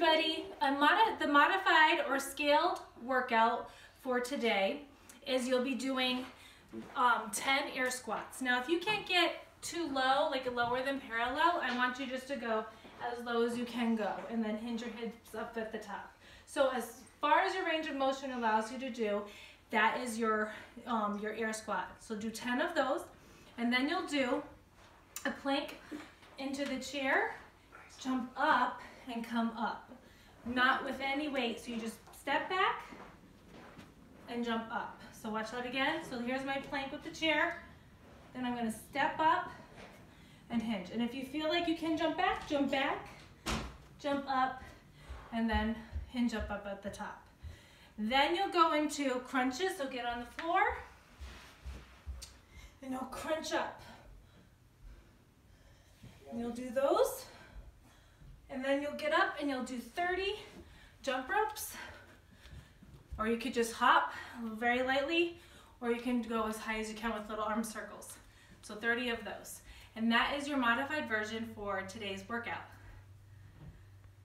everybody. The modified or scaled workout for today is you'll be doing um, 10 air squats. Now if you can't get too low, like lower than parallel, I want you just to go as low as you can go and then hinge your hips up at the top. So as far as your range of motion allows you to do, that is your, um, your air squat. So do 10 of those and then you'll do a plank into the chair, jump up and come up. Not with any weight, so you just step back and jump up. So watch that again. So here's my plank with the chair. Then I'm gonna step up and hinge. And if you feel like you can jump back, jump back, jump up, and then hinge up up at the top. Then you'll go into crunches, so get on the floor, and you'll crunch up. And you'll do those, then you'll get up and you'll do 30 jump ropes, or you could just hop very lightly, or you can go as high as you can with little arm circles. So 30 of those. And that is your modified version for today's workout.